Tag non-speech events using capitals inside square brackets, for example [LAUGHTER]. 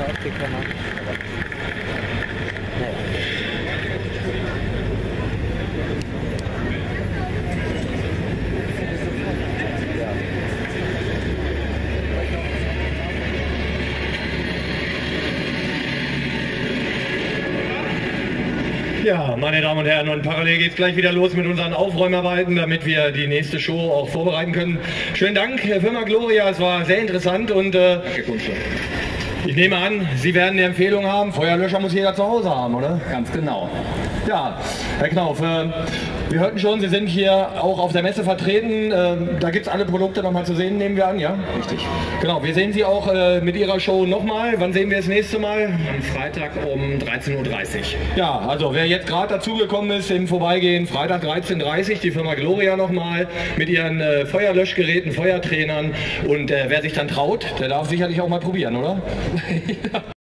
Machen. Aber, naja. Ja, meine Damen und Herren, und parallel geht es gleich wieder los mit unseren Aufräumarbeiten, damit wir die nächste Show auch vorbereiten können. Schönen Dank, Herr Firma Gloria, es war sehr interessant und äh, ich nehme an, Sie werden eine Empfehlung haben. Feuerlöscher muss jeder zu Hause haben, oder? Ganz genau. Ja, Herr Knauf, äh, wir hörten schon, Sie sind hier auch auf der Messe vertreten. Äh, da gibt es alle Produkte nochmal zu sehen, nehmen wir an, ja? Richtig. Genau, wir sehen Sie auch äh, mit Ihrer Show nochmal. Wann sehen wir das nächste Mal? Am Freitag um 13.30 Uhr. Ja, also wer jetzt gerade dazugekommen ist im Vorbeigehen, Freitag 13.30 Uhr, die Firma Gloria nochmal mit ihren äh, Feuerlöschgeräten, Feuertrainern und äh, wer sich dann traut, der darf sicherlich auch mal probieren, oder? [LAUGHS]